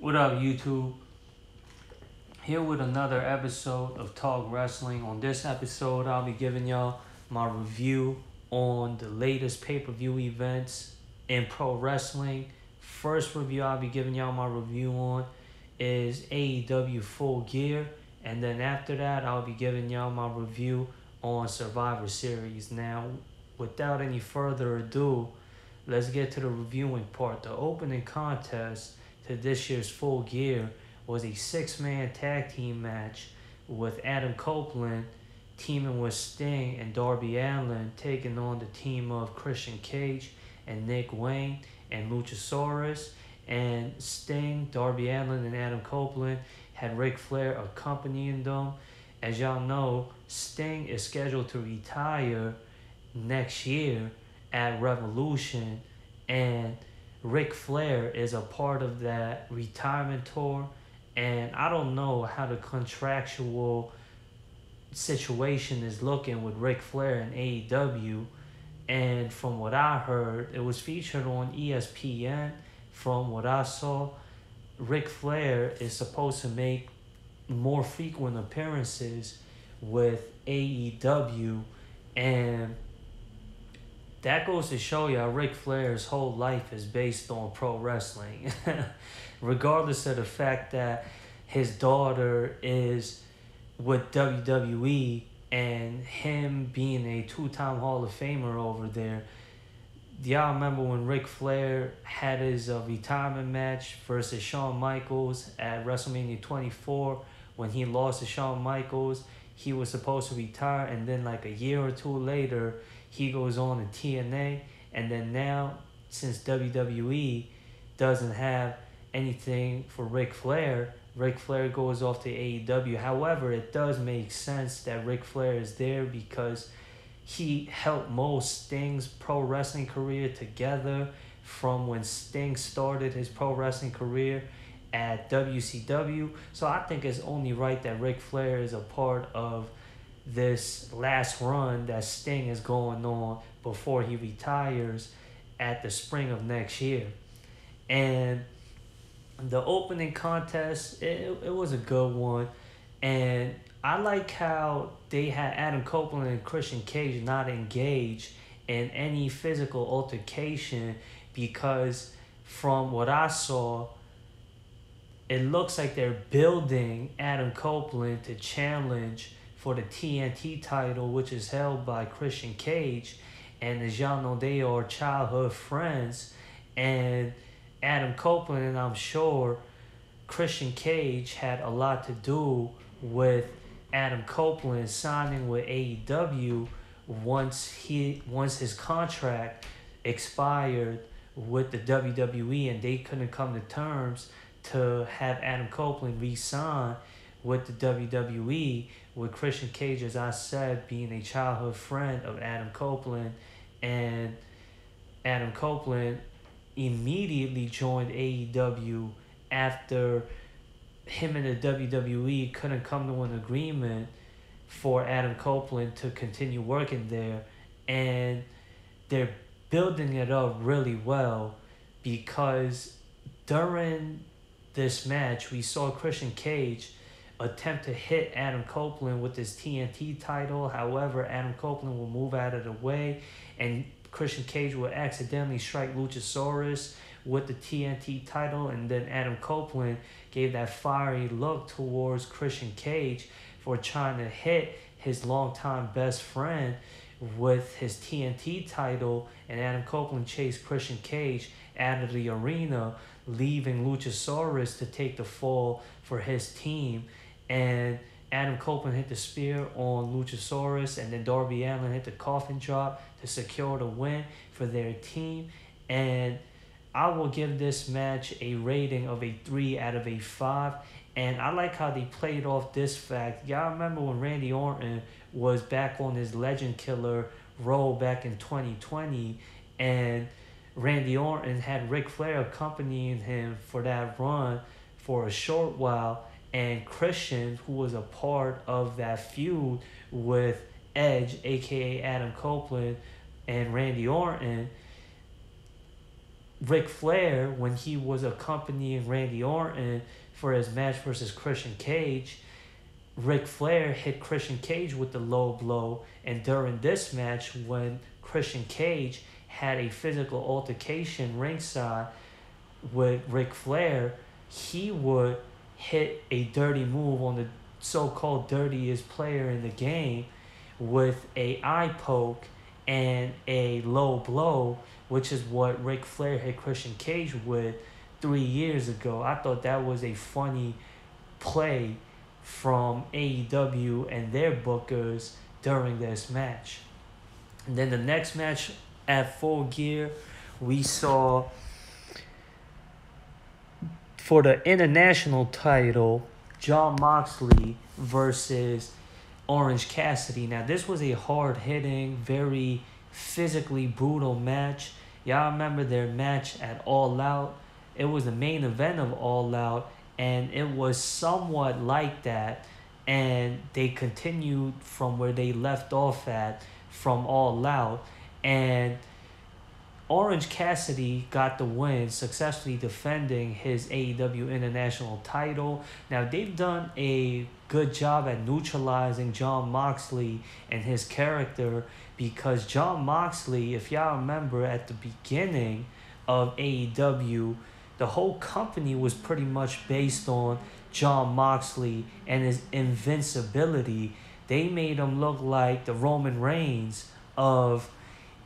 What up, YouTube? Here with another episode of Talk Wrestling. On this episode, I'll be giving y'all my review on the latest pay per view events in pro wrestling. First review I'll be giving y'all my review on is AEW Full Gear, and then after that, I'll be giving y'all my review on Survivor Series. Now, without any further ado, let's get to the reviewing part. The opening contest to this year's Full Gear was a six man tag team match with Adam Copeland teaming with Sting and Darby Allin taking on the team of Christian Cage and Nick Wayne and Luchasaurus. And Sting, Darby Allin, and Adam Copeland had Ric Flair accompanying them. As y'all know, Sting is scheduled to retire next year at Revolution, and Ric Flair is a part of that retirement tour. And I don't know how the contractual situation is looking with Ric Flair and AEW. And from what I heard, it was featured on ESPN. From what I saw, Ric Flair is supposed to make more frequent appearances with AEW. And that goes to show you how Ric Flair's whole life is based on pro wrestling. Regardless of the fact that his daughter is with WWE and him being a two time Hall of Famer over there. Y'all remember when Ric Flair had his uh, retirement match versus Shawn Michaels at WrestleMania 24 when he lost to Shawn Michaels? He was supposed to retire, and then, like a year or two later, he goes on to TNA. And then now, since WWE doesn't have anything for Ric Flair, Ric Flair goes off to AEW. However, it does make sense that Ric Flair is there because he helped mold Sting's pro wrestling career together from when Sting started his pro wrestling career at WCW. So I think it's only right that Ric Flair is a part of this last run that Sting is going on before he retires at the spring of next year. And the opening contest it, it was a good one and i like how they had adam copeland and christian cage not engaged in any physical altercation because from what i saw it looks like they're building adam copeland to challenge for the tnt title which is held by christian cage and as y'all know they are childhood friends. And Adam Copeland, and I'm sure Christian Cage had a lot to do with Adam Copeland signing with AEW once he once his contract expired with the WWE and they couldn't come to terms to have Adam Copeland re-sign with the WWE with Christian Cage as I said being a childhood friend of Adam Copeland and Adam Copeland immediately joined AEW after him and the WWE couldn't come to an agreement for Adam Copeland to continue working there. And they're building it up really well because during this match, we saw Christian Cage attempt to hit Adam Copeland with his TNT title. However, Adam Copeland will move out of the way and Christian Cage will accidentally strike Luchasaurus with the TNT title, and then Adam Copeland gave that fiery look towards Christian Cage for trying to hit his longtime best friend with his TNT title, and Adam Copeland chased Christian Cage out of the arena, leaving Luchasaurus to take the fall for his team. And Adam Copeland hit the spear on Luchasaurus, and then Darby Allin hit the coffin drop to secure the win for their team. And I will give this match a rating of a 3 out of a 5. And I like how they played off this fact. Y'all remember when Randy Orton was back on his Legend Killer role back in 2020, and Randy Orton had Ric Flair accompanying him for that run for a short while and Christian, who was a part of that feud with Edge, aka Adam Copeland, and Randy Orton, Ric Flair, when he was accompanying Randy Orton for his match versus Christian Cage, Ric Flair hit Christian Cage with the low blow. And during this match, when Christian Cage had a physical altercation ringside with Ric Flair, he would hit a dirty move on the so-called dirtiest player in the game with a eye poke and a low blow, which is what Ric Flair hit Christian Cage with three years ago. I thought that was a funny play from AEW and their bookers during this match. And then the next match at Full Gear, we saw for the international title, Jon Moxley versus Orange Cassidy. Now, this was a hard hitting, very physically brutal match. Y'all remember their match at All Out? It was the main event of All Out, and it was somewhat like that. And they continued from where they left off at from All Out. And Orange Cassidy got the win, successfully defending his AEW International title. Now, they've done a good job at neutralizing Jon Moxley and his character because Jon Moxley, if y'all remember at the beginning of AEW, the whole company was pretty much based on Jon Moxley and his invincibility. They made him look like the Roman Reigns of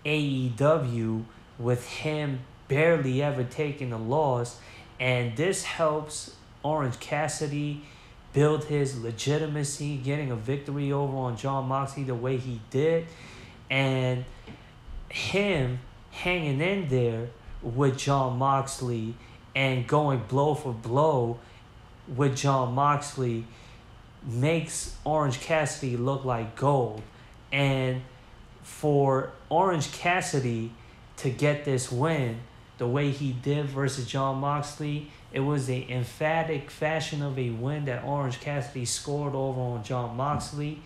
AEW with him barely ever taking a loss. And this helps Orange Cassidy build his legitimacy, getting a victory over on Jon Moxley the way he did. And him hanging in there with Jon Moxley and going blow for blow with Jon Moxley makes Orange Cassidy look like gold. And for Orange Cassidy to get this win the way he did versus Jon Moxley. It was a emphatic fashion of a win that Orange Cassidy scored over on Jon Moxley.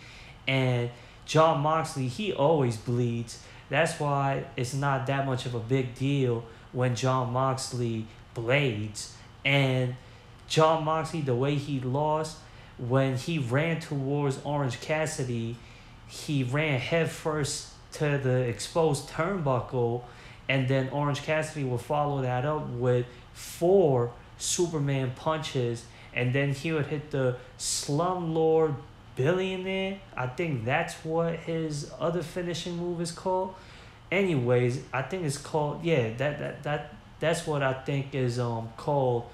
And Jon Moxley, he always bleeds. That's why it's not that much of a big deal when Jon Moxley blades. And Jon Moxley, the way he lost, when he ran towards Orange Cassidy, he ran headfirst to the exposed turnbuckle and then Orange Cassidy will follow that up with four Superman punches, and then he would hit the Slumlord Billionaire. I think that's what his other finishing move is called. Anyways, I think it's called yeah that that that that's what I think is um called.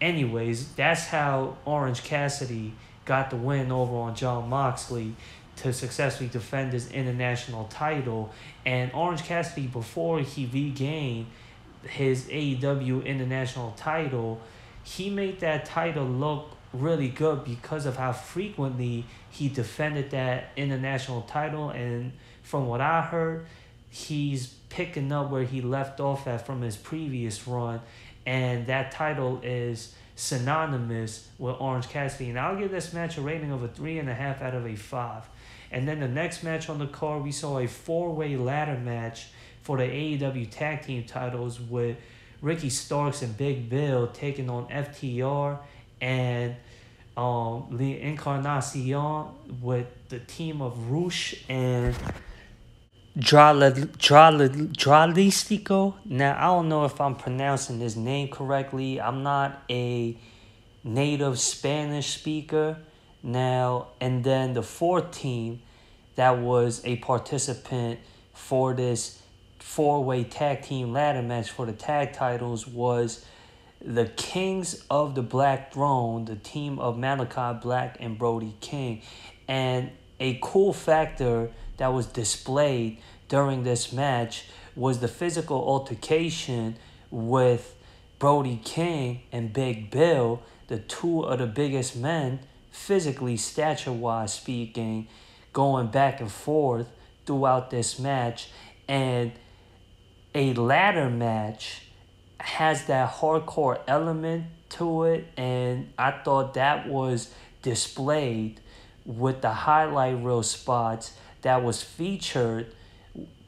Anyways, that's how Orange Cassidy got the win over on Jon Moxley to successfully defend his international title. And Orange Cassidy, before he regained his AEW international title, he made that title look really good because of how frequently he defended that international title. And from what I heard, he's picking up where he left off at from his previous run. And that title is synonymous with Orange Cassidy. And I'll give this match a rating of a three and a half out of a five. And then the next match on the card, we saw a four way ladder match for the AEW tag team titles with Ricky Starks and Big Bill taking on FTR and um, the Encarnacion with the team of Rush and Dralistico. Now, I don't know if I'm pronouncing his name correctly. I'm not a native Spanish speaker. Now, and then the fourth team that was a participant for this four way tag team ladder match for the tag titles was the Kings of the Black Throne, the team of Malachi Black and Brody King. And a cool factor that was displayed during this match was the physical altercation with Brody King and Big Bill, the two of the biggest men physically, stature wise speaking, going back and forth throughout this match. And a ladder match has that hardcore element to it. And I thought that was displayed with the highlight reel spots that was featured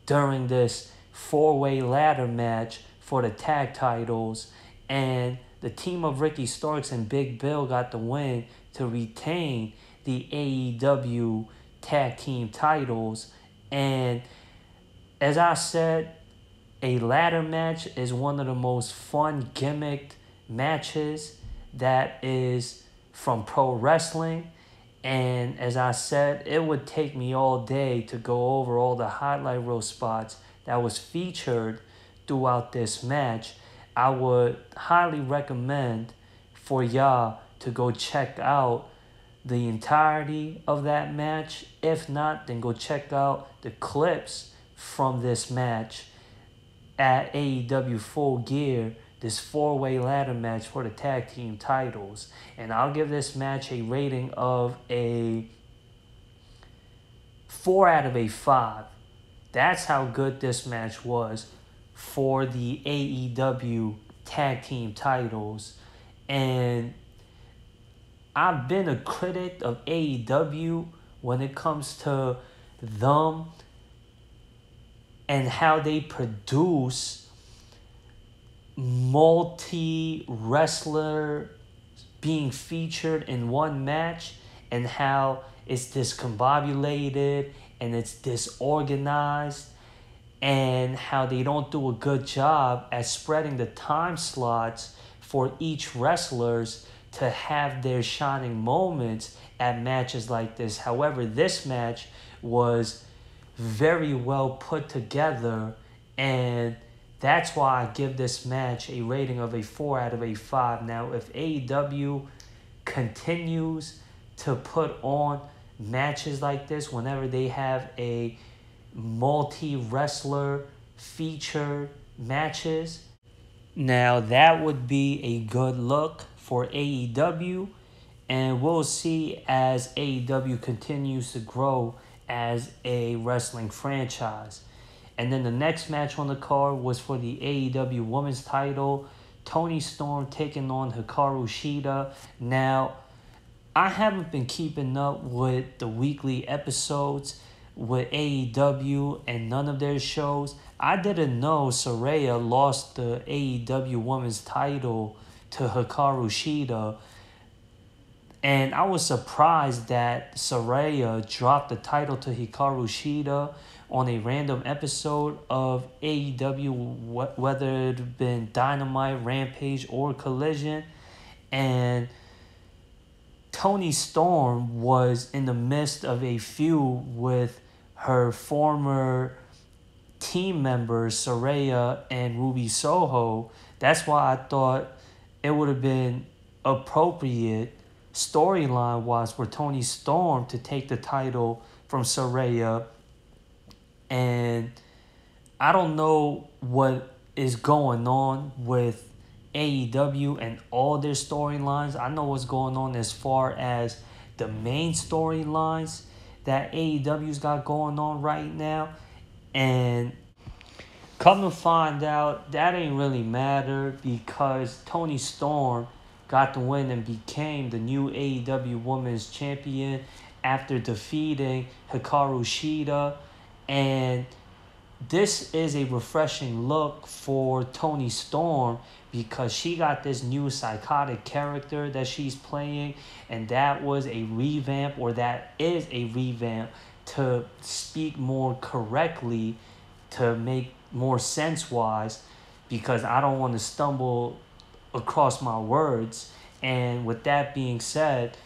during this four way ladder match for the tag titles, and the team of Ricky Starks and Big Bill got the win to retain the AEW tag team titles. And as I said, a ladder match is one of the most fun gimmicked matches that is from pro wrestling. And as I said, it would take me all day to go over all the highlight reel spots that was featured throughout this match. I would highly recommend for y'all to go check out the entirety of that match. If not, then go check out the clips from this match at AEW Full Gear, this four way ladder match for the tag team titles. And I'll give this match a rating of a 4 out of a 5. That's how good this match was for the AEW tag team titles. And I've been a critic of AEW when it comes to them and how they produce multi wrestler being featured in one match and how it's discombobulated and it's disorganized and how they don't do a good job at spreading the time slots for each wrestlers to have their shining moments at matches like this. However, this match was very well put together and that's why I give this match a rating of a 4 out of a 5. Now, if AEW continues to put on matches like this whenever they have a multi wrestler feature matches. Now that would be a good look for AEW, and we'll see as AEW continues to grow as a wrestling franchise. And then the next match on the card was for the AEW Women's title. Toni Storm taking on Hikaru Shida. Now, I haven't been keeping up with the weekly episodes with AEW and none of their shows. I didn't know Saraya lost the AEW Women's title to Hikaru Shida. And I was surprised that Saraya dropped the title to Hikaru Shida on a random episode of AEW, whether it had been Dynamite, Rampage, or Collision. And Toni Storm was in the midst of a feud with her former team members, Saraya and Ruby Soho. That's why I thought it would have been appropriate storyline wise for Toni Storm to take the title from Saraya. And I don't know what is going on with AEW and all their storylines. I know what's going on as far as the main storylines that AEW's got going on right now. And come to find out, that ain't really matter because Toni Storm got the win and became the new AEW Women's Champion after defeating Hikaru Shida. And this is a refreshing look for Toni Storm because she got this new psychotic character that she's playing and that was a revamp or that is a revamp to speak more correctly to make more sense wise because I don't want to stumble across my words. And with that being said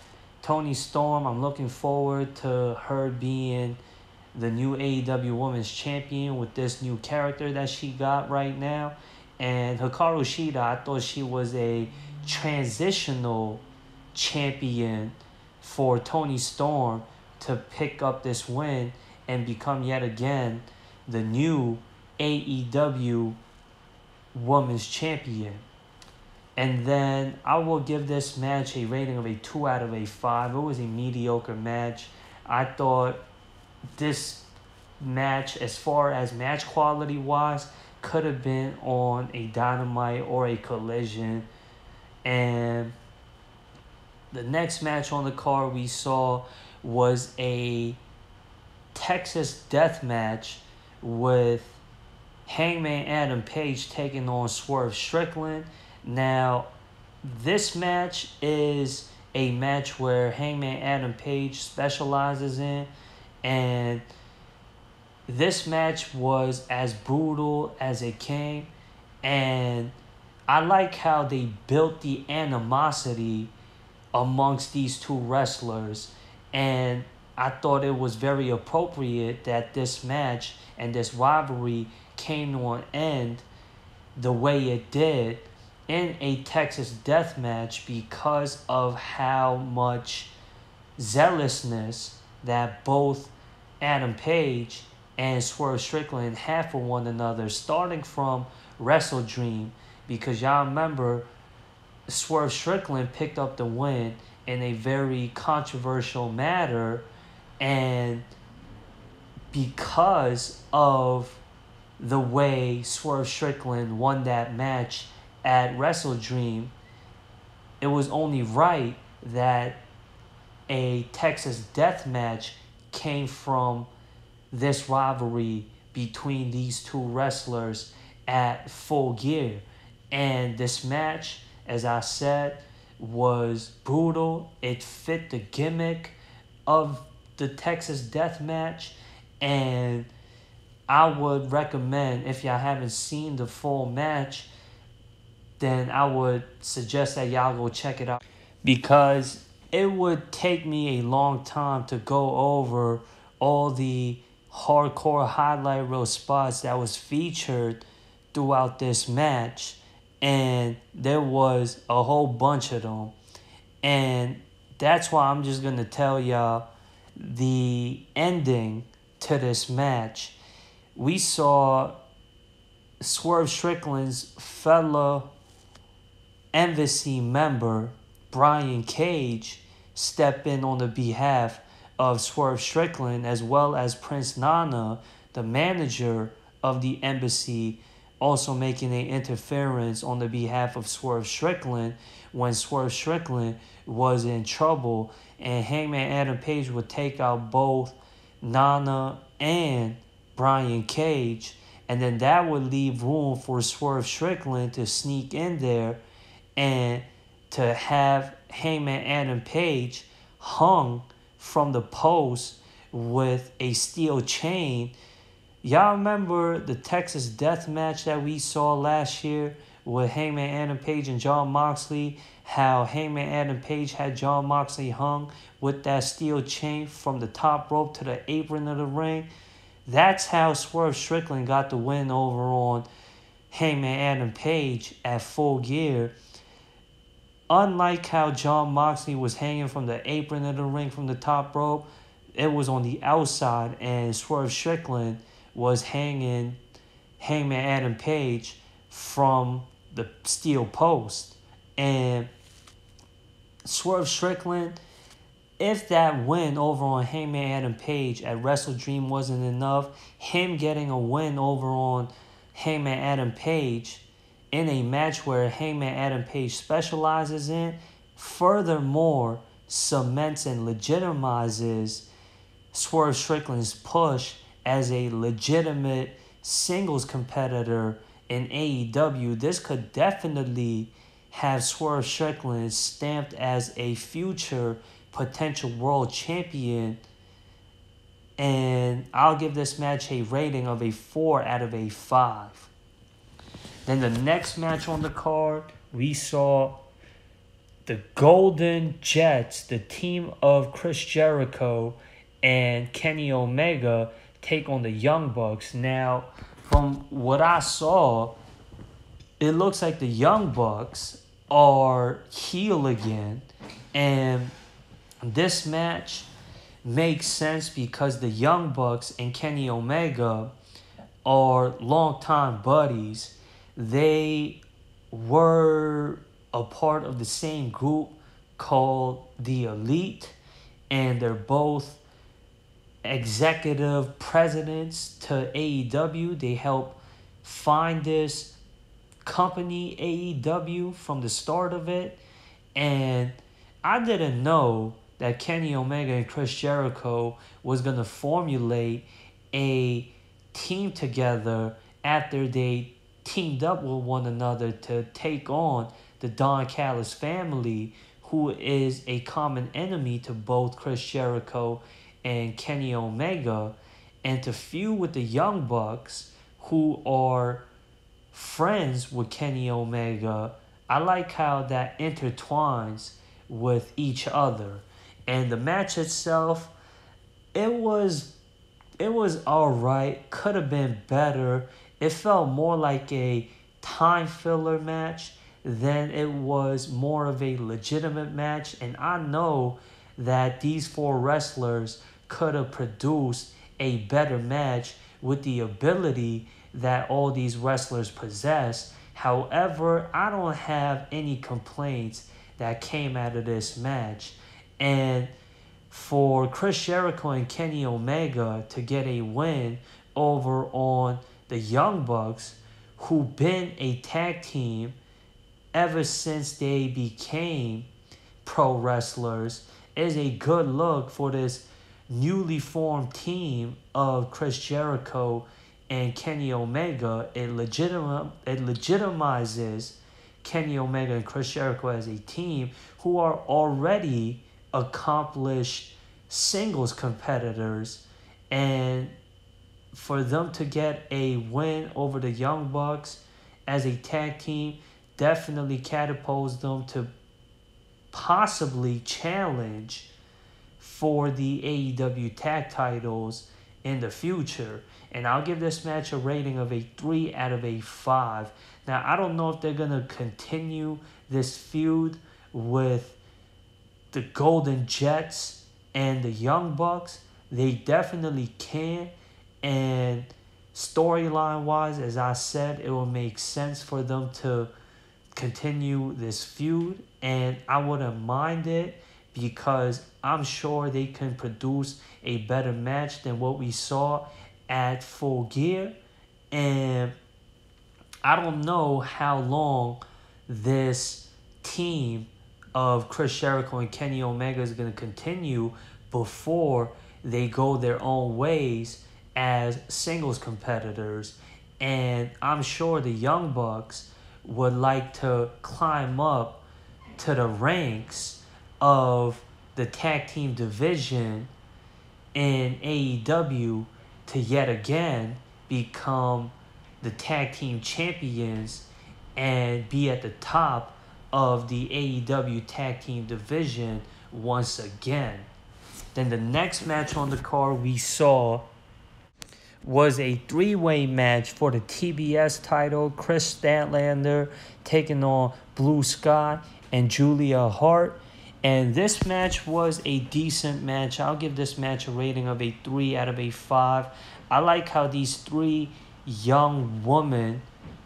Toni Storm I'm looking forward to her being the new AEW Women's Champion with this new character that she got right now. And Hikaru Shida, I thought she was a transitional champion for Toni Storm to pick up this win and become yet again the new AEW Women's Champion. And then I will give this match a rating of a 2 out of a 5. It was a mediocre match. I thought this match, as far as match quality wise, could have been on a dynamite or a collision. And the next match on the card we saw was a Texas death match with Hangman Adam Page taking on Swerve Strickland. Now, this match is a match where Hangman Adam Page specializes in, and this match was as brutal as it came, and I like how they built the animosity amongst these two wrestlers, and I thought it was very appropriate that this match and this rivalry came to an end the way it did in a Texas death match because of how much zealousness that both Adam Page and Swerve Strickland had for one another, starting from Wrestle Dream, because y'all remember Swerve Strickland picked up the win in a very controversial matter, and because of the way Swerve Strickland won that match at Wrestle Dream, it was only right that a Texas death match came from this rivalry between these two wrestlers at full gear. And this match, as I said, was brutal. It fit the gimmick of the Texas death match. And I would recommend, if y'all haven't seen the full match, then I would suggest that y'all go check it out. Because it would take me a long time to go over all the hardcore highlight reel spots that was featured throughout this match and there was a whole bunch of them and that's why i'm just gonna tell y'all the ending to this match we saw swerve strickland's fellow embassy member brian cage step in on the behalf of Swerve Strickland, as well as Prince Nana, the manager of the embassy, also making an interference on the behalf of Swerve Strickland when Swerve Strickland was in trouble. And Hangman Adam Page would take out both Nana and Brian Cage. And then that would leave room for Swerve Strickland to sneak in there and to have Hangman Adam Page hung from the post with a steel chain. Y'all remember the Texas death match that we saw last year with Hangman Adam Page and Jon Moxley? How Hangman Adam Page had Jon Moxley hung with that steel chain from the top rope to the apron of the ring. That's how Swerve Strickland got the win over on Hangman Adam Page at full gear Unlike how Jon Moxley was hanging from the apron of the ring from the top rope, it was on the outside, and Swerve Strickland was hanging Hangman Adam Page from the steel post. And Swerve Strickland, if that win over on Hangman Adam Page at Wrestle Dream wasn't enough, him getting a win over on Hangman Adam Page in a match where Hangman Adam Page specializes in, furthermore cements and legitimizes Swerve Strickland's push as a legitimate singles competitor in AEW. This could definitely have Swerve Strickland stamped as a future potential world champion. And I'll give this match a rating of a 4 out of a 5. Then the next match on the card, we saw the Golden Jets, the team of Chris Jericho and Kenny Omega, take on the Young Bucks. Now, from what I saw, it looks like the Young Bucks are heel again. And this match makes sense because the Young Bucks and Kenny Omega are longtime buddies they were a part of the same group called the Elite, and they're both executive presidents to AEW. They help find this company, AEW, from the start of it. And I didn't know that Kenny Omega and Chris Jericho was going to formulate a team together after they teamed up with one another to take on the Don Callis family, who is a common enemy to both Chris Jericho and Kenny Omega, and to feud with the Young Bucks, who are friends with Kenny Omega. I like how that intertwines with each other. And the match itself, it was it was alright. Could have been better. It felt more like a time filler match than it was more of a legitimate match. And I know that these four wrestlers could have produced a better match with the ability that all these wrestlers possess. However, I don't have any complaints that came out of this match. And for Chris Jericho and Kenny Omega to get a win over on the Young Bucks, who've been a tag team ever since they became pro wrestlers, is a good look for this newly formed team of Chris Jericho and Kenny Omega. It legitima- it legitimizes Kenny Omega and Chris Jericho as a team who are already accomplished singles competitors and for them to get a win over the Young Bucks as a tag team definitely catapults them to possibly challenge for the AEW tag titles in the future. And I'll give this match a rating of a 3 out of a 5. Now, I don't know if they're going to continue this feud with the Golden Jets and the Young Bucks. They definitely can. And storyline wise, as I said, it will make sense for them to continue this feud. And I wouldn't mind it because I'm sure they can produce a better match than what we saw at Full Gear. And I don't know how long this team of Chris Jericho and Kenny Omega is going to continue before they go their own ways as singles competitors. And I'm sure the Young Bucks would like to climb up to the ranks of the tag team division in AEW to yet again become the tag team champions and be at the top of the AEW tag team division once again. Then the next match on the card we saw was a three way match for the TBS title. Kris Statlander taking on Blue Sky and Julia Hart. And this match was a decent match. I'll give this match a rating of a 3 out of a 5. I like how these three young women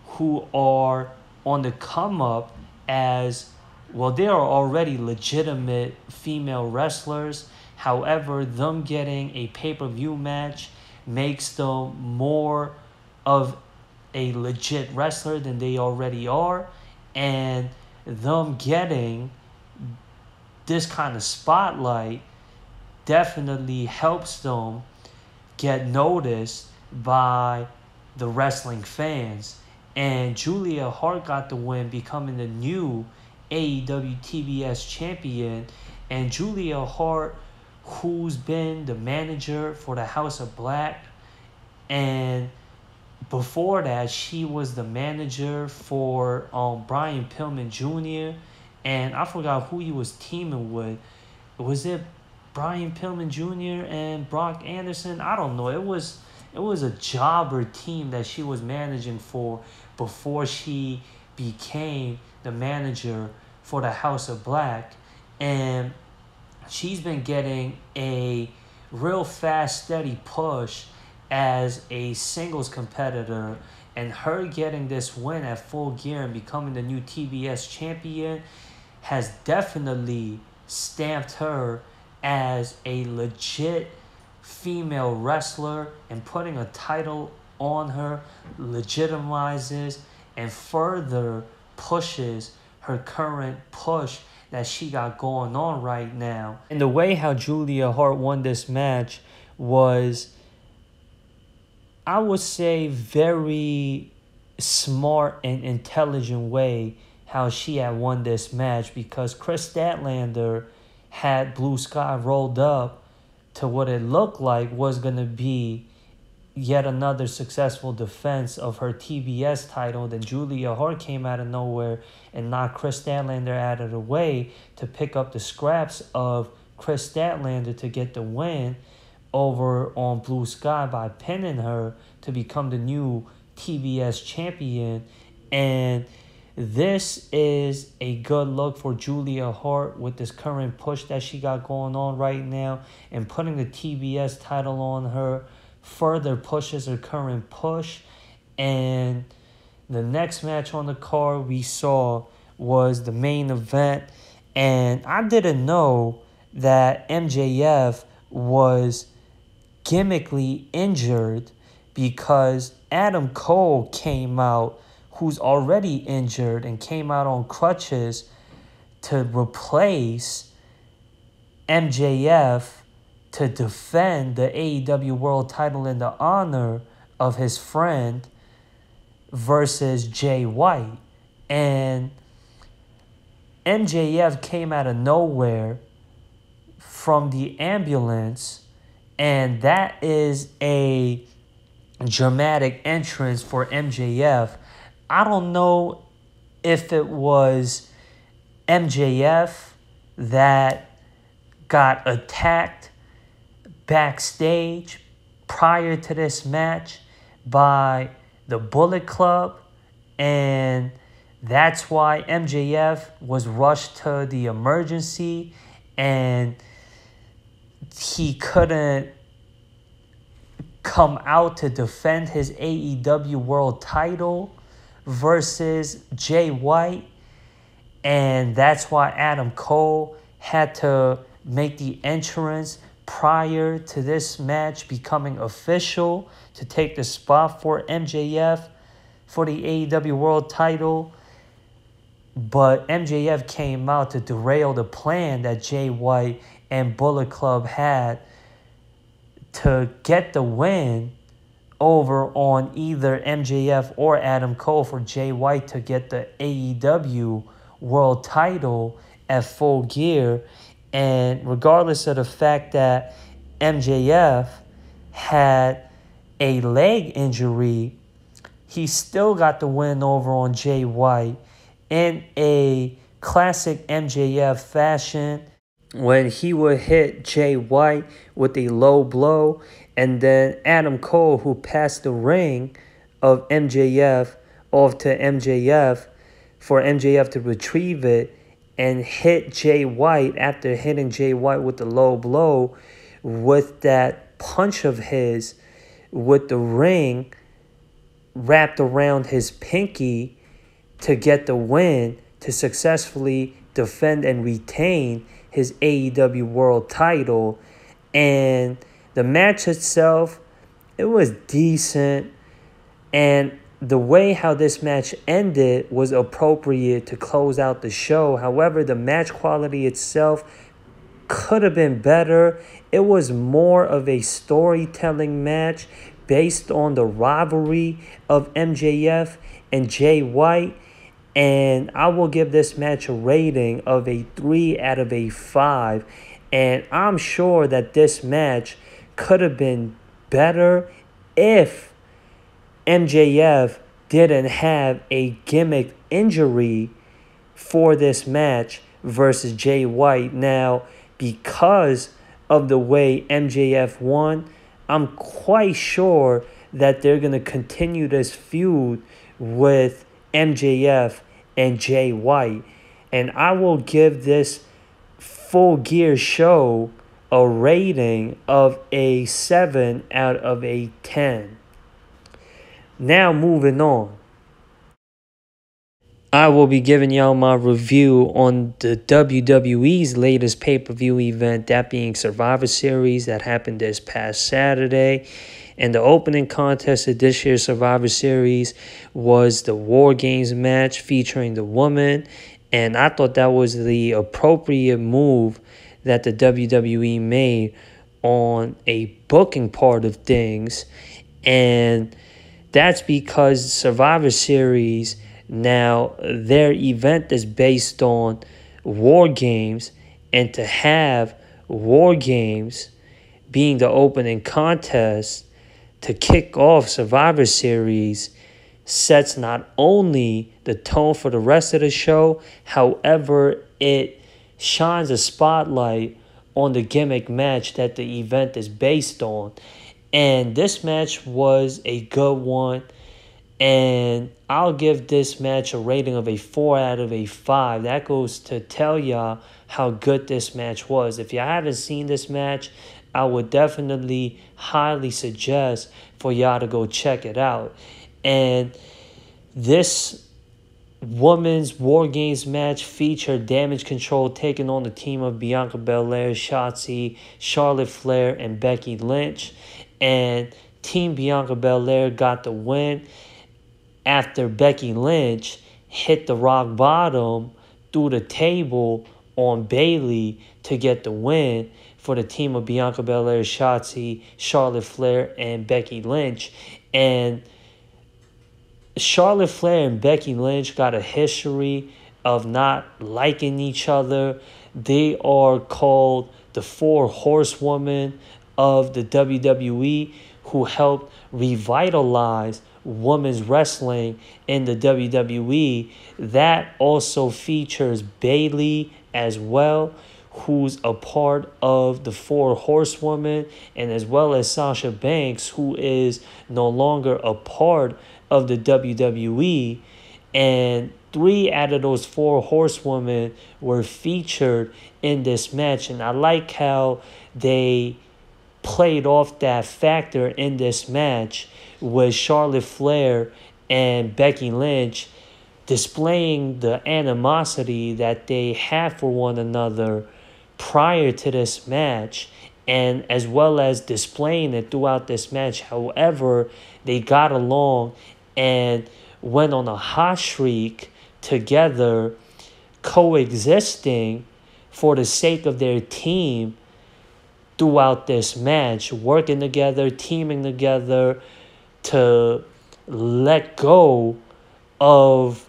who are on the come up as well, they are already legitimate female wrestlers. However, them getting a pay per view match makes them more of a legit wrestler than they already are. And them getting this kind of spotlight definitely helps them get noticed by the wrestling fans. And Julia Hart got the win, becoming the new AEW TBS champion. And Julia Hart, who's been the manager for the House of Black, and before that, she was the manager for um, Brian Pillman Jr. And I forgot who he was teaming with. Was it Brian Pillman Jr. and Brock Anderson? I don't know. It was it was a jobber team that she was managing for before she became the manager for the House of Black. And she's been getting a real fast, steady push as a singles competitor. And her getting this win at full gear and becoming the new TBS champion has definitely stamped her as a legit female wrestler and putting a title on her legitimizes and further pushes her current push that she got going on right now. And the way how Julia Hart won this match was I would say, very smart and intelligent way how she had won this match because Kris Statlander had Blue Sky rolled up to what it looked like was going to be yet another successful defense of her TBS title. Then Julia Hart came out of nowhere and knocked Kris Statlander out of the way to pick up the scraps of Kris Statlander to get the win over on Blue Sky by pinning her to become the new TBS champion. And this is a good look for Julia Hart with this current push that she got going on right now and putting the TBS title on her further pushes her current push. And the next match on the card we saw was the main event. And I didn't know that MJF was gimmickly injured because Adam Cole came out, who's already injured and came out on crutches to replace MJF to defend the AEW World title in the honor of his friend versus Jay White. And MJF came out of nowhere from the ambulance, and that is a dramatic entrance for MJF. I don't know if it was MJF that got attacked backstage prior to this match by the Bullet Club, and that's why MJF was rushed to the emergency and he couldn't come out to defend his AEW World title versus Jay White. And that's why Adam Cole had to make the entrance prior to this match becoming official to take the spot for MJF for the AEW World title. But MJF came out to derail the plan that Jay White and Bullet Club had to get the win over on either MJF or Adam Cole for Jay White to get the AEW World title at full gear. And regardless of the fact that MJF had a leg injury, he still got the win over on Jay White in a classic MJF fashion. When he would hit Jay White with a low blow, and then Adam Cole, who passed the ring of MJF off to MJF for MJF to retrieve it and hit Jay White after hitting Jay White with the low blow with that punch of his with the ring wrapped around his pinky to get the win to successfully defend and retain his AEW World title. And the match itself, it was decent. And the way how this match ended was appropriate to close out the show. However, the match quality itself could have been better. It was more of a storytelling match based on the rivalry of MJF and Jay White. And I will give this match a rating of a 3 out of a 5. And I'm sure that this match could have been better if MJF didn't have a gimmick injury for this match versus Jay White. Now, because of the way MJF won, I'm quite sure that they're going to continue this feud with MJF and Jay White. And I will give this full gear show a rating of a 7 out of a 10. Now, moving on. I will be giving y'all my review on the WWE's latest pay per view event, that being Survivor Series, that happened this past Saturday. And the opening contest of this year's Survivor Series was the War Games match featuring the woman. And I thought that was the appropriate move that the WWE made on a booking part of things And that's because Survivor Series now their event is based on war games and to have war games being the opening contest to kick off Survivor Series sets not only the tone for the rest of the show, however, it shines a spotlight on the gimmick match that the event is based on. And this match was a good one. And I'll give this match a rating of a 4 out of a 5. That goes to tell y'all how good this match was. If y'all haven't seen this match, I would definitely highly suggest for y'all to go check it out. And this women's War Games match featured Damage Control taking on the team of Bianca Belair, Shotzi, Charlotte Flair, and Becky Lynch. And Team Bianca Belair got the win after Becky Lynch hit the rock bottom through the table on Bayley to get the win for the team of Bianca Belair, Shotzi, Charlotte Flair, and Becky Lynch. And Charlotte Flair and Becky Lynch got a history of not liking each other. They are called the four horsewomen of the WWE who helped revitalize women's wrestling in the WWE. That also features Bayley as well, who's a part of the Four Horsewomen, and as well as Sasha Banks, who is no longer a part of the WWE. And three out of those four horsewomen were featured in this match. And I like how they played off that factor in this match with Charlotte Flair and Becky Lynch displaying the animosity that they had for one another prior to this match and as well as displaying it throughout this match. However, they got along and went on a hot streak together, coexisting for the sake of their team throughout this match, working together, teaming together to let go of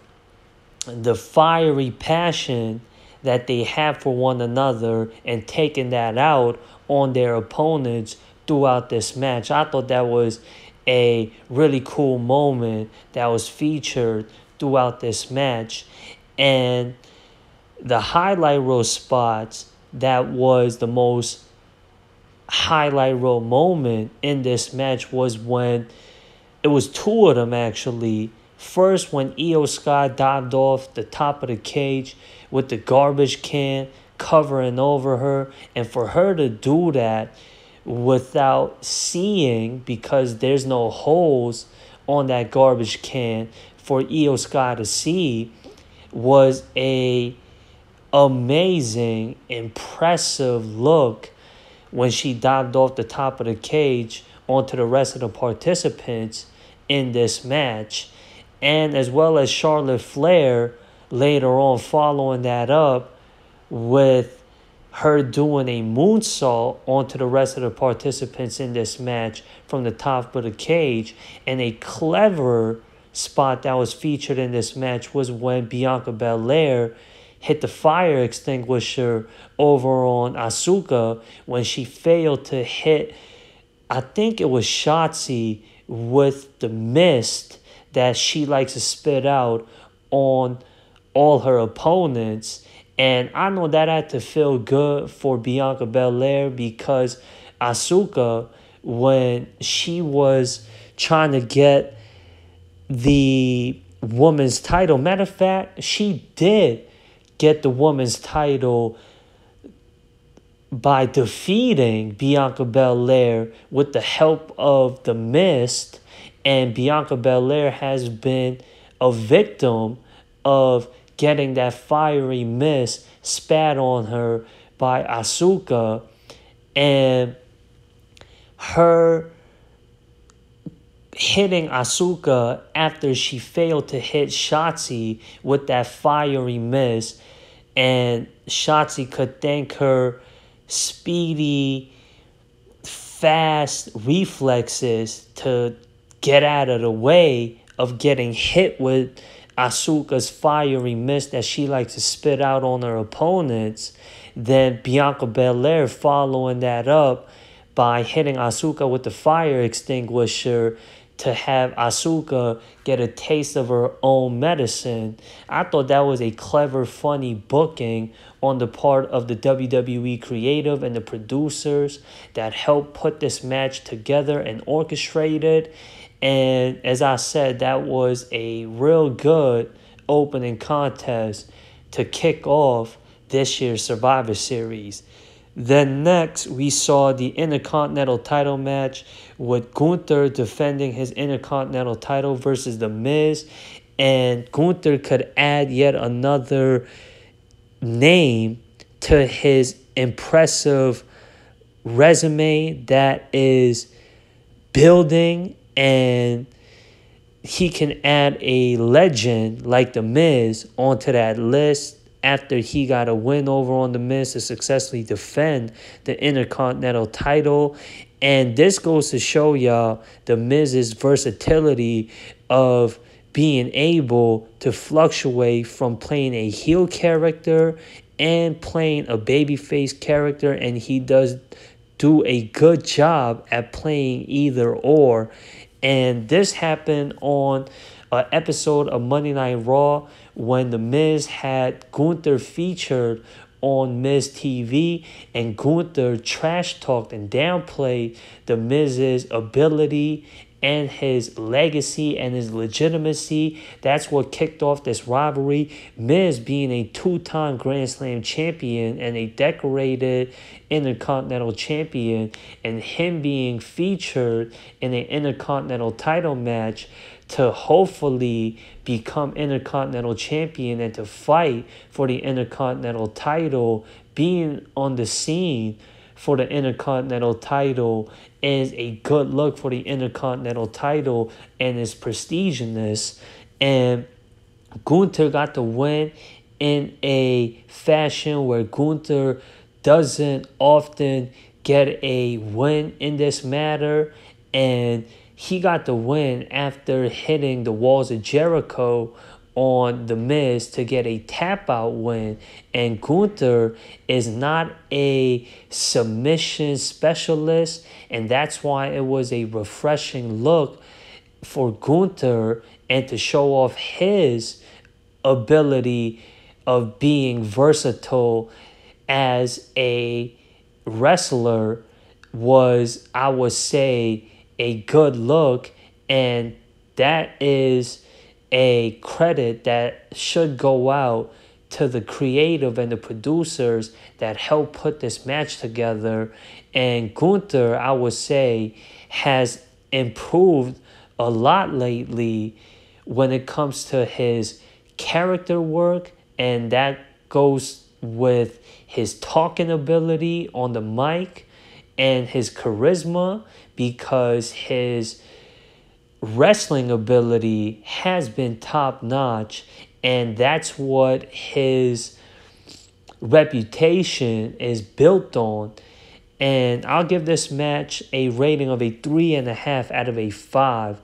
the fiery passion that they have for one another and taking that out on their opponents throughout this match. I thought that was a really cool moment that was featured throughout this match. And the highlight reel spots that was the most highlight reel moment in this match was when it was two of them actually. First, when Iyo Sky dived off the top of the cage with the garbage can covering over her, and for her to do that without seeing because there's no holes on that garbage can for Iyo Sky to see was a amazing, impressive look when she dived off the top of the cage onto the rest of the participants in this match. And as well as Charlotte Flair later on following that up with her doing a moonsault onto the rest of the participants in this match from the top of the cage. And a clever spot that was featured in this match was when Bianca Belair hit the fire extinguisher over on Asuka when she failed to hit, I think it was Shotzi with the mist that she likes to spit out on all her opponents. And I know that had to feel good for Bianca Belair because Asuka, when she was trying to get the woman's title, matter of fact, she did get the woman's title by defeating Bianca Belair with the help of the Mist. And Bianca Belair has been a victim of getting that fiery mist spat on her by Asuka and her hitting Asuka after she failed to hit Shotzi with that fiery mist and Shotzi could thank her speedy fast reflexes to get out of the way of getting hit with Asuka's fiery mist that she likes to spit out on her opponents. Then Bianca Belair following that up by hitting Asuka with the fire extinguisher to have Asuka get a taste of her own medicine. I thought that was a clever, funny booking on the part of the WWE creative and the producers that helped put this match together and orchestrated. And as I said, that was a real good opening contest to kick off this year's Survivor Series. Then next, we saw the Intercontinental title match with Gunther defending his Intercontinental title versus The Miz. And Gunther could add yet another name to his impressive resume that is building and he can add a legend like The Miz onto that list after he got a win over on The Miz to successfully defend the Intercontinental title. And this goes to show y'all The Miz's versatility of being able to fluctuate from playing a heel character and playing a babyface character. And he does do a good job at playing either or. And this happened on an episode of Monday Night Raw when The Miz had Gunther featured on Miz TV and Gunther trash talked and downplayed The Miz's ability and his legacy and his legitimacy. That's what kicked off this rivalry. Miz being a two time Grand Slam champion and a decorated Intercontinental champion, and him being featured in an Intercontinental title match to hopefully become Intercontinental Champion and to fight for the Intercontinental title, being on the scene for the Intercontinental title is a good look for the Intercontinental title and its prestigious. And Gunther got the win in a fashion where Gunther doesn't often get a win in this matter. And he got the win after hitting the walls of Jericho on The Miz to get a tap out win. And Gunther is not a submission specialist, and that's why it was a refreshing look for Gunther and to show off his ability of being versatile as a wrestler was, I would say, a good look, and that is a credit that should go out to the creative and the producers that helped put this match together. And Gunther, I would say, has improved a lot lately when it comes to his character work, and that goes with his talking ability on the mic and his charisma because his wrestling ability has been top notch and that's what his reputation is built on. And i'll give this match a rating of a three and a half out of a five.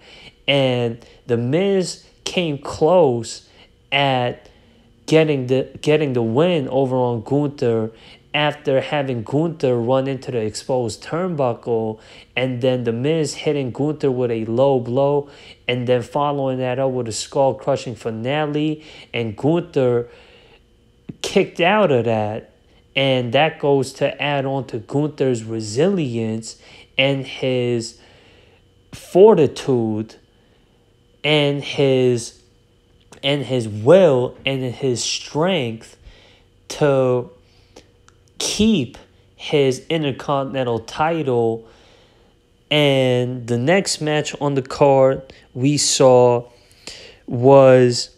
And the miz came close at getting the getting the win over on gunther after having Gunther run into the exposed turnbuckle and then The Miz hitting Gunther with a low blow and then following that up with a skull crushing finale and Gunther kicked out of that. And that goes to add on to Gunther's resilience and his fortitude and his and his will and his strength to keep his Intercontinental title. And the next match on the card we saw was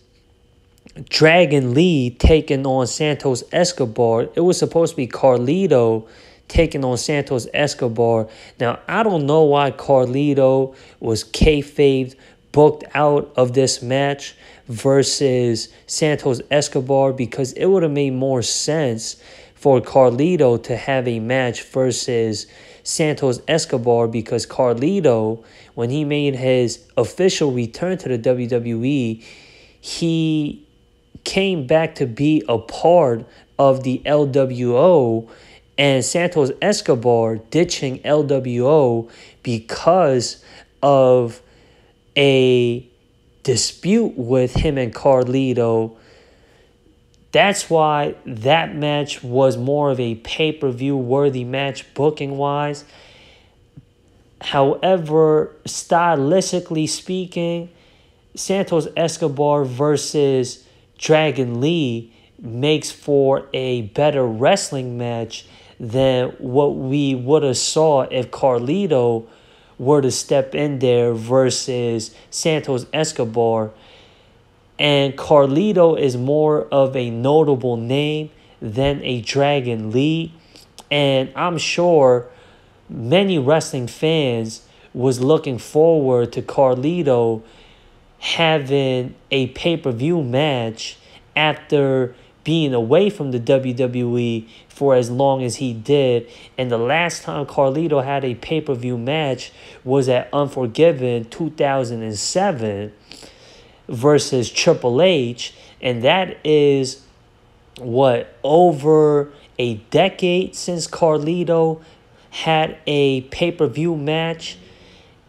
Dragon Lee taking on Santos Escobar. It was supposed to be Carlito taking on Santos Escobar. Now, I don't know why Carlito was kayfabe booked out of this match versus Santos Escobar because it would have made more sense for Carlito to have a match versus Santos Escobar because Carlito, when he made his official return to the WWE, he came back to be a part of the LWO and Santos Escobar ditching LWO because of a dispute with him and Carlito. That's why that match was more of a pay per view worthy match, booking wise. However, stylistically speaking, Santos Escobar versus Dragon Lee makes for a better wrestling match than what we would have saw if Carlito were to step in there versus Santos Escobar. And Carlito is more of a notable name than a Dragon Lee. And I'm sure many wrestling fans was looking forward to Carlito having a pay-per-view match after being away from the WWE for as long as he did. And the last time Carlito had a pay per view match was at Unforgiven 2007 versus Triple H. And that is what, over a decade since Carlito had a pay per view match.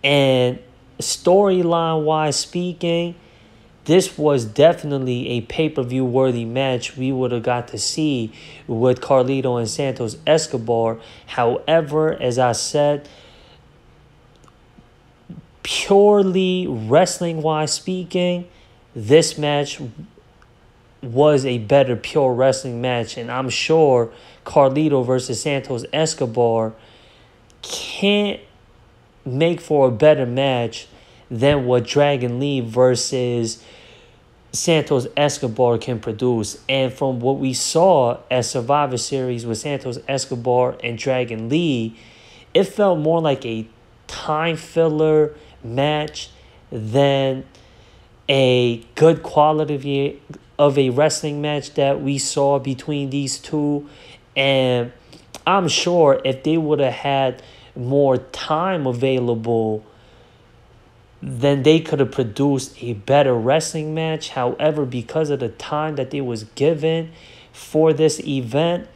And storyline wise speaking, this was definitely a pay per view worthy match we would have got to see with Carlito and Santos Escobar. However, as I said, purely wrestling wise speaking, this match was a better pure wrestling match, and I'm sure Carlito versus Santos Escobar can't make for a better match than what Dragon Lee versus Santos Escobar can produce. And from what we saw at Survivor Series with Santos Escobar and Dragon Lee, it felt more like a time filler match than a good quality of a wrestling match that we saw between these two. And I'm sure if they would have had more time available then they could have produced a better wrestling match. However, because of the time that they was given for this event,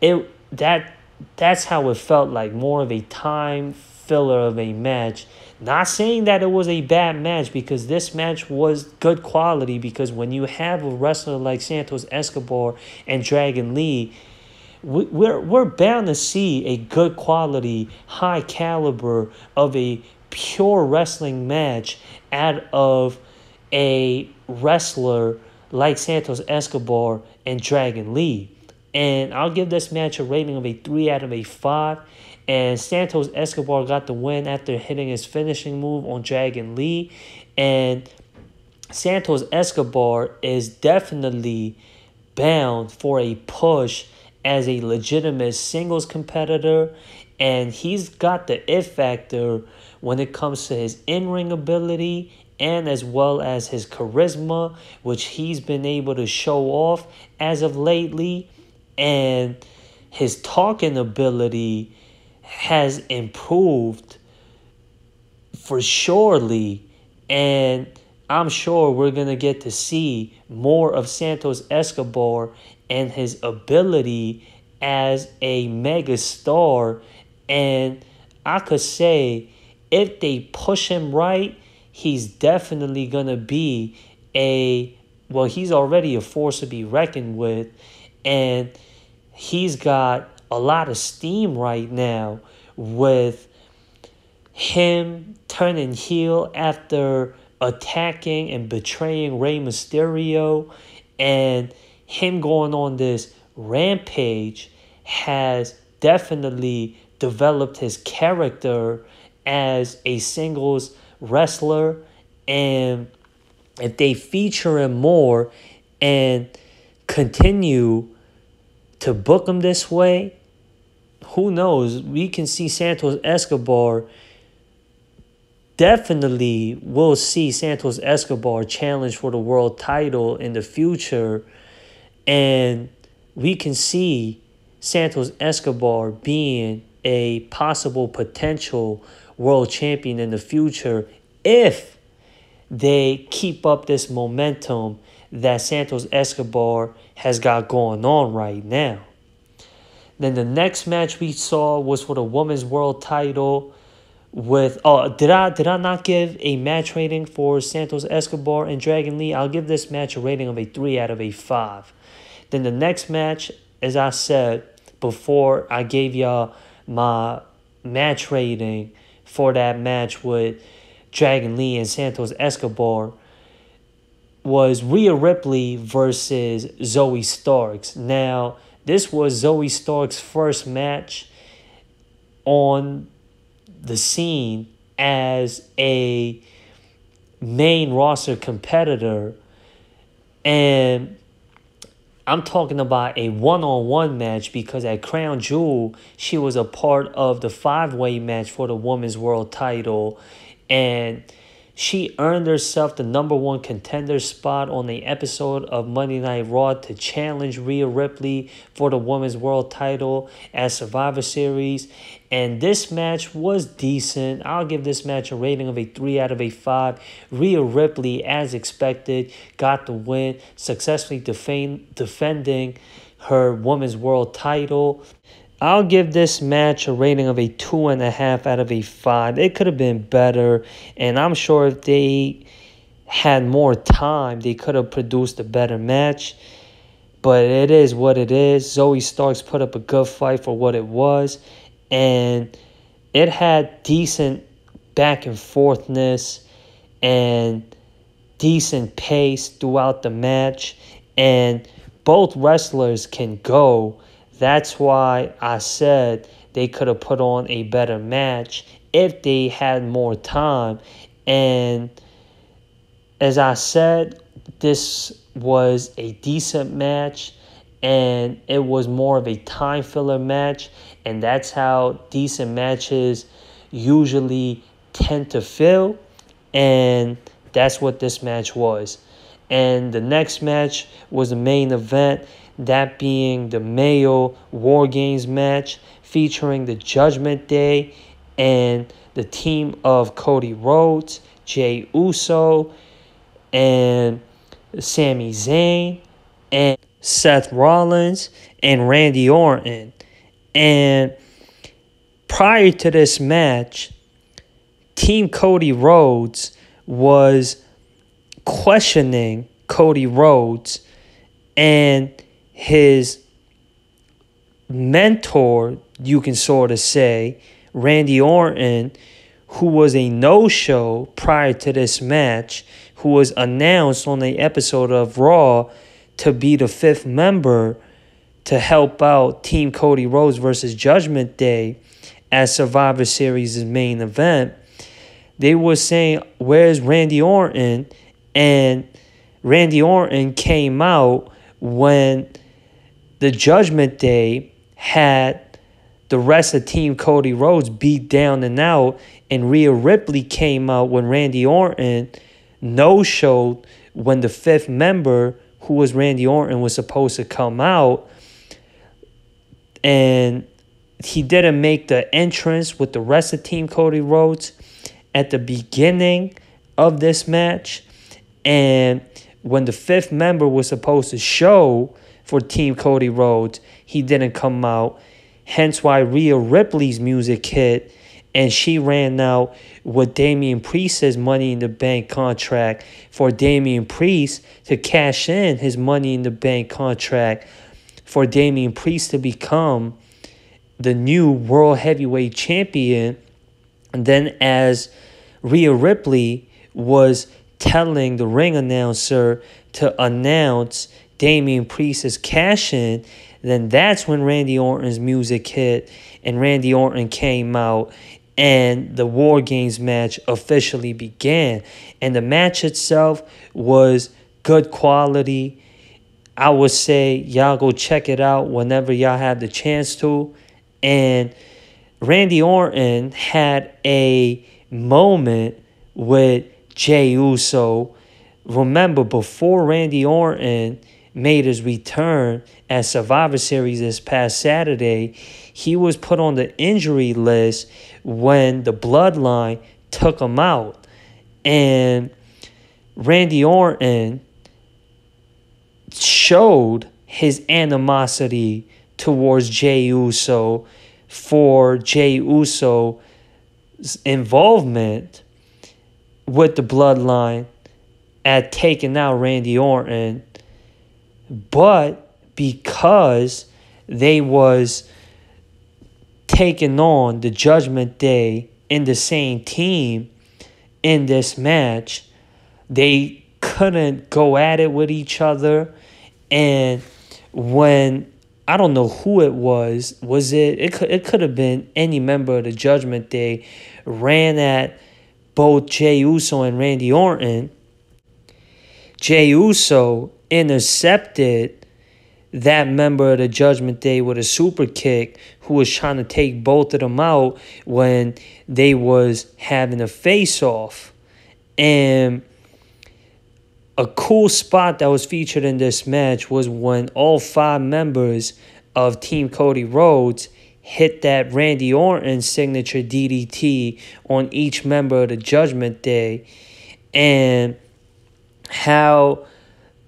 it that that's how it felt like more of a time filler of a match. Not saying that it was a bad match because this match was good quality because when you have a wrestler like Santos Escobar and Dragon Lee, we're, we're bound to see a good quality, high caliber of a pure wrestling match out of a wrestler like Santos Escobar and Dragon Lee. And I'll give this match a rating of a 3 out of a 5. And Santos Escobar got the win after hitting his finishing move on Dragon Lee. And Santos Escobar is definitely bound for a push as a legitimate singles competitor. And he's got the it factor when it comes to his in ring ability and as well as his charisma, which he's been able to show off as of lately, and his talking ability has improved for surely. And I'm sure we're going to get to see more of Santos Escobar and his ability as a mega star. And I could say if they push him right, he's definitely going to be a, well, he's already a force to be reckoned with. And he's got a lot of steam right now with him turning heel after attacking and betraying Rey Mysterio and him going on this rampage has definitely developed his character as a singles wrestler and if they feature him more and continue to book him this way, who knows? We can see Santos Escobar. Definitely will see Santos Escobar challenge for the world title in the future. And we can see Santos Escobar being a possible potential world champion in the future if they keep up this momentum that Santos Escobar has got going on right now. Then the next match we saw was for the women's world title with oh did I did I not give a match rating for Santos Escobar and Dragon Lee? I'll give this match a rating of a 3 out of a 5. Then the next match as I said before I gave y'all my match rating for that match with Dragon Lee and Santos Escobar was Rhea Ripley versus Zoey Starks. Now, this was Zoey Starks' first match on the scene as a main roster competitor. And I'm talking about a one on one match because at Crown Jewel, she was a part of the five way match for the Women's World title. And she earned herself the number one contender spot on the episode of Monday Night Raw to challenge Rhea Ripley for the Women's World title at Survivor Series. And this match was decent. I'll give this match a rating of a 3 out of a 5. Rhea Ripley, as expected, got the win, successfully defend, defending her Women's World title. I'll give this match a rating of a two and a half out of a five. It could have been better, and I'm sure if they had more time, they could have produced a better match. But it is what it is. Zoey Starks put up a good fight for what it was, and it had decent back and forthness and decent pace throughout the match, and both wrestlers can go that's why I said they could have put on a better match if they had more time. And as I said, this was a decent match and it was more of a time filler match. And that's how decent matches usually tend to feel. And that's what this match was. And the next match was the main event that being the Mayo War Games match featuring the Judgment Day and the team of Cody Rhodes, Jey Uso, and Sami Zayn, and Seth Rollins, and Randy Orton. And prior to this match, Team Cody Rhodes was questioning Cody Rhodes and his mentor, you can sort of say, Randy Orton, who was a no show prior to this match, who was announced on the episode of Raw to be the fifth member to help out Team Cody Rhodes versus Judgment Day as Survivor Series' main event. They were saying, Where's Randy Orton? And Randy Orton came out when the Judgment Day had the rest of Team Cody Rhodes beat down and out, and Rhea Ripley came out when Randy Orton no showed when the fifth member, who was Randy Orton, was supposed to come out. And he didn't make the entrance with the rest of Team Cody Rhodes at the beginning of this match. And when the fifth member was supposed to show, for Team Cody Rhodes. He didn't come out. Hence why Rhea Ripley's music hit and she ran out with Damian Priest's Money in the Bank contract for Damian Priest to cash in his Money in the Bank contract for Damian Priest to become the new World Heavyweight Champion. And then as Rhea Ripley was telling the ring announcer to announce Damian Priest's cash in, then that's when Randy Orton's music hit and Randy Orton came out and the War Games match officially began. And the match itself was good quality. I would say y'all go check it out whenever y'all have the chance to. And Randy Orton had a moment with Jey Uso. Remember, before Randy Orton made his return at Survivor Series this past Saturday, he was put on the injury list when the bloodline took him out. And Randy Orton showed his animosity towards Jey Uso for Jey Uso's involvement with the bloodline at taking out Randy Orton, but because they was taking on the Judgment Day in the same team in this match, they couldn't go at it with each other, and when I don't know who it was. Was it? It could. It could have been any member of the Judgment Day. Ran at both Jey Uso and Randy Orton. Jey Uso intercepted that member of the Judgment Day with a super kick who was trying to take both of them out when they was having a face off. And a cool spot that was featured in this match was when all five members of Team Cody Rhodes hit that Randy Orton signature DDT on each member of the Judgment Day, and how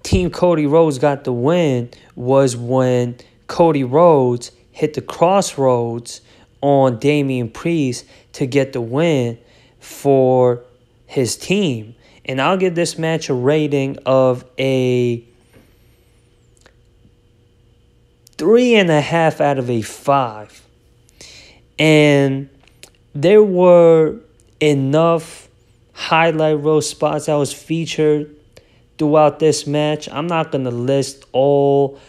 Team Cody Rhodes got the win was when Cody Rhodes hit the Cross Rhodes on Damian Priest to get the win for his team and I'll give this match a rating of a three and a half out of a five. And there were enough highlight reel spots that was featured throughout this match. I'm not going to list all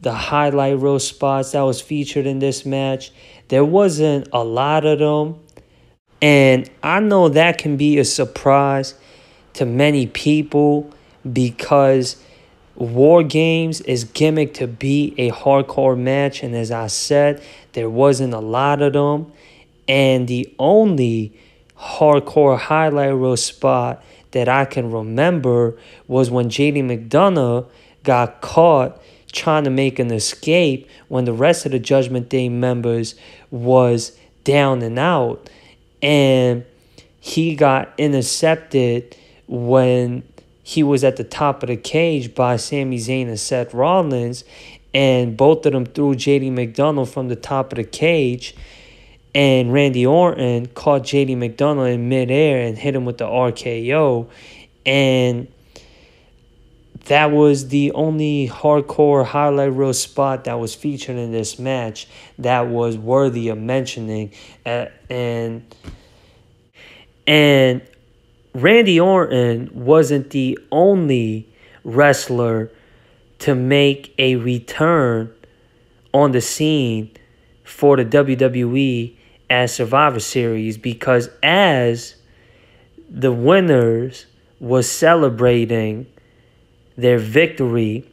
the highlight reel spots that was featured in this match. There wasn't a lot of them. And I know that can be a surprise to many people because War Games is gimmicked to be a hardcore match. And as I said, there wasn't a lot of them. And the only hardcore highlight reel spot that I can remember was when JD McDonagh got caught trying to make an escape when the rest of the Judgment Day members was down and out. And he got intercepted when he was at the top of the cage by Sami Zayn and Seth Rollins, and both of them threw JD McDonagh from the top of the cage. And Randy Orton caught JD McDonagh in midair and hit him with the RKO. And that was the only hardcore highlight reel spot that was featured in this match that was worthy of mentioning. Uh, and and Randy Orton wasn't the only wrestler to make a return on the scene for the WWE as Survivor Series because as the winners was celebrating their victory,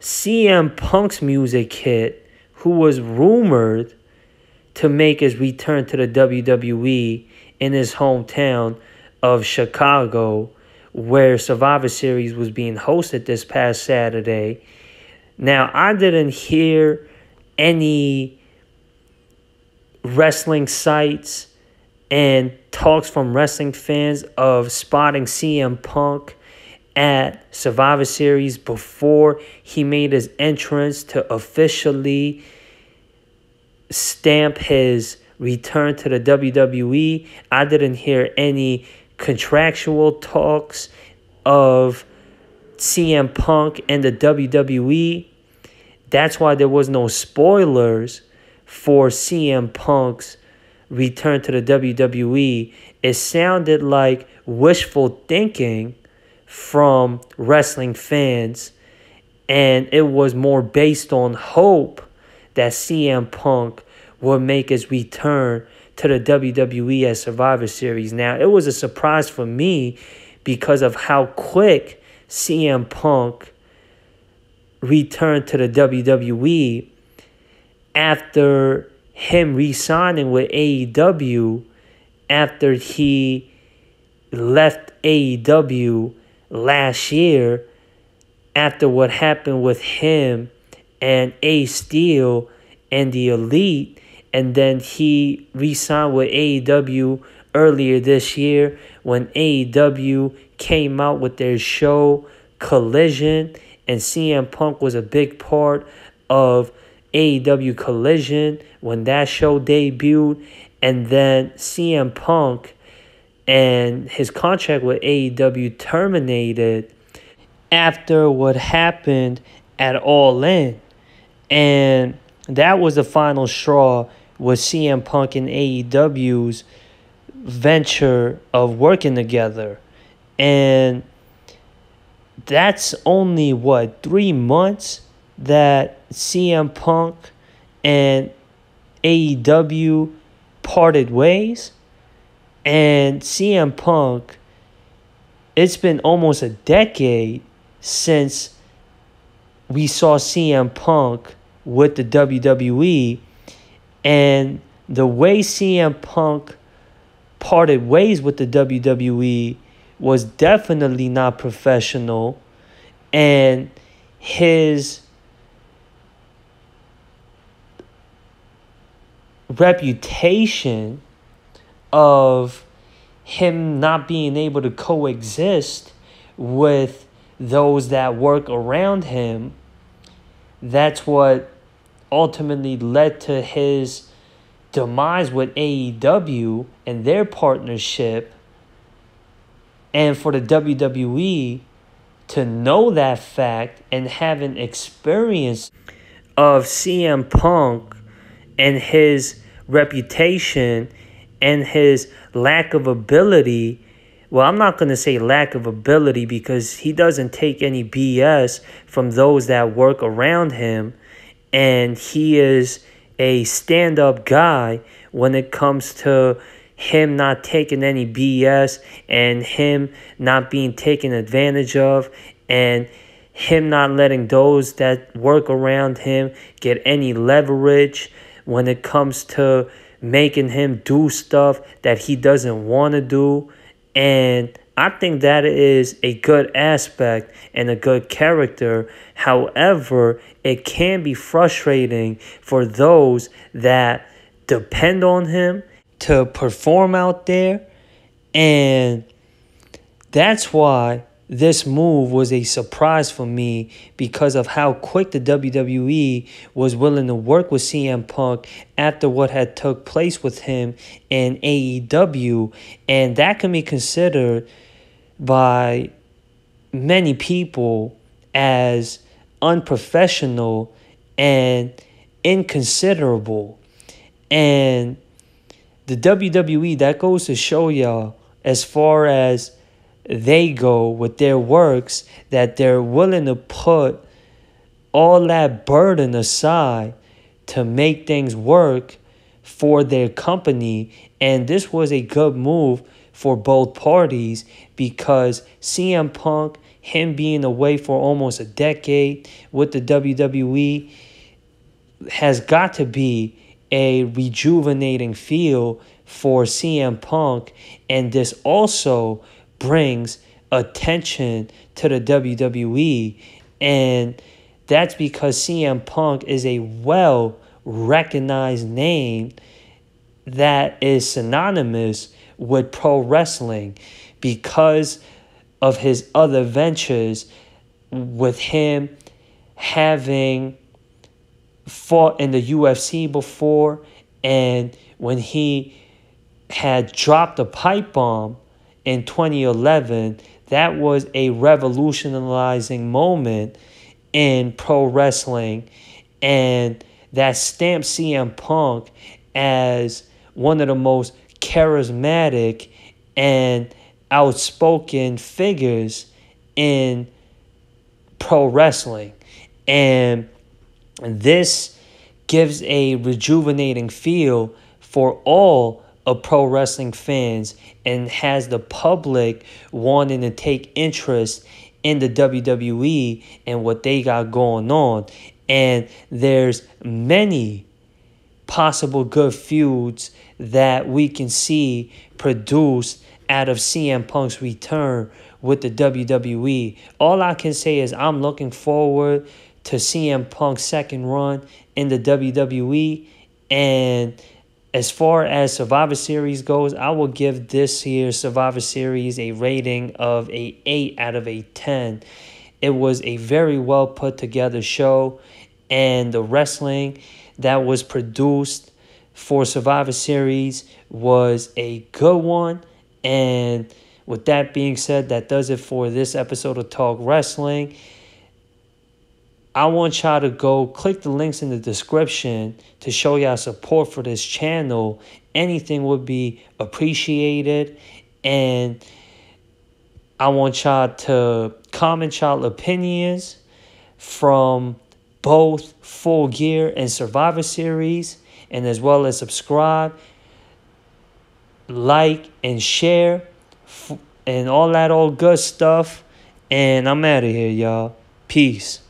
CM Punk's music hit, who was rumored to make his return to the WWE in his hometown of Chicago, where Survivor Series was being hosted this past Saturday. Now, I didn't hear any wrestling sites and talks from wrestling fans of spotting CM Punk at Survivor Series before he made his entrance to officially stamp his return to the WWE. I didn't hear any contractual talks of CM Punk and the WWE. That's why there was no spoilers for CM Punk's return to the WWE. It sounded like wishful thinking from wrestling fans, and it was more based on hope that CM Punk would make his return to the WWE as Survivor Series. Now, it was a surprise for me because of how quick CM Punk returned to the WWE after him re signing with AEW after he left AEW last year after what happened with him and Ace Steel and the Elite, and then he re signed with AEW earlier this year when AEW came out with their show Collision, and CM Punk was a big part of AEW Collision when that show debuted, and then CM Punk and his contract with AEW terminated after what happened at All In. And that was the final straw with CM Punk and AEW's venture of working together. And that's only what, three months that CM Punk and AEW parted ways? And CM Punk, it's been almost a decade since we saw CM Punk with the WWE. And the way CM Punk parted ways with the WWE was definitely not professional. And his reputation of him not being able to coexist with those that work around him that's what ultimately led to his demise with AEW and their partnership. And for the WWE to know that fact and have an experience of CM Punk and his reputation and his lack of ability. Well, I'm not going to say lack of ability because he doesn't take any BS from those that work around him. And he is a stand up guy when it comes to him not taking any BS and him not being taken advantage of and him not letting those that work around him get any leverage when it comes to making him do stuff that he doesn't want to do. And I think that is a good aspect and a good character. However, it can be frustrating for those that depend on him to perform out there. And that's why this move was a surprise for me because of how quick the WWE was willing to work with CM Punk after what had took place with him in AEW and that can be considered by many people as unprofessional and inconsiderable. And the WWE that goes to show y'all as far as they go with their works that they're willing to put all that burden aside to make things work for their company. And this was a good move for both parties because CM Punk, him being away for almost a decade with the WWE, has got to be a rejuvenating feel for CM Punk. And this also brings attention to the WWE. And that's because CM Punk is a well recognized name that is synonymous with pro wrestling because of his other ventures with him having fought in the UFC before and when he had dropped a pipe bomb in 2011, that was a revolutionizing moment in pro wrestling. And that stamped CM Punk as one of the most charismatic and outspoken figures in pro wrestling. And this gives a rejuvenating feel for all of pro wrestling fans and has the public wanting to take interest in the WWE and what they got going on. And there's many possible good feuds that we can see produced out of CM Punk's return with the WWE. All I can say is I'm looking forward to CM Punk's second run in the WWE. And as far as Survivor Series goes, I will give this year's Survivor Series a rating of a 8 out of a 10. It was a very well put together show and the wrestling that was produced for Survivor Series was a good one and with that being said, that does it for this episode of Talk Wrestling. I want y'all to go click the links in the description to show y'all support for this channel. Anything would be appreciated. And I want y'all to comment y'all opinions from both Full Gear and Survivor Series, and as well as subscribe, like, and share and all that old good stuff. And I'm out of here, y'all. Peace.